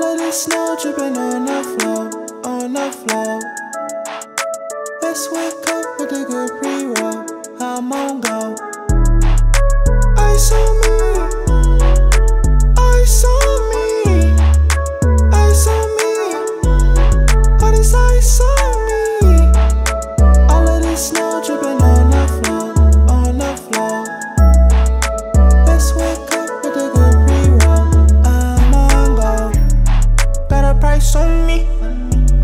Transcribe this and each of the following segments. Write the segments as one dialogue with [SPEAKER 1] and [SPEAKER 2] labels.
[SPEAKER 1] this snow dripping on the floor, on the floor. Let's wake up with a good pre-roll. I'm on go. Ice on me, ice on me, ice on me. All this ice on me. All of this snow dripping on price on me.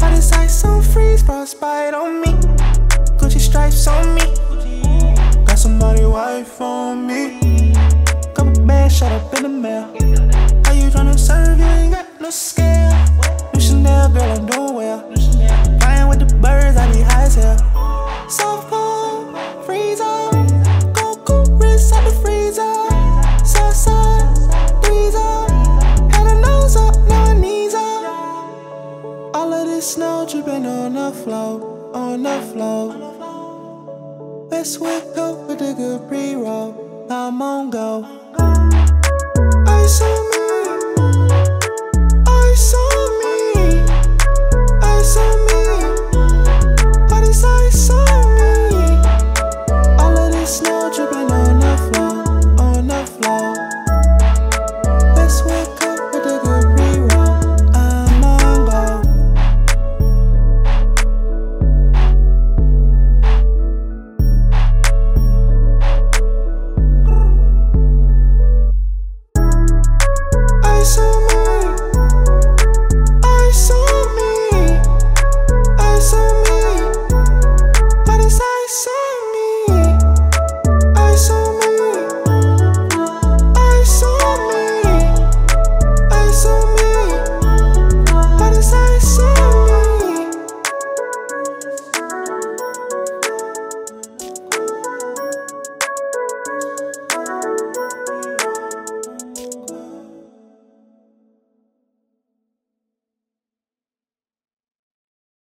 [SPEAKER 1] This ice on freeze, frostbite on me. Gucci stripes on me. Got somebody wife on me. Couple bags shot up in the mail. How you tryna serve? You ain't got no scale. On the floor, on the floor. Let's up with a good pre-roll. I'm on go. Ice on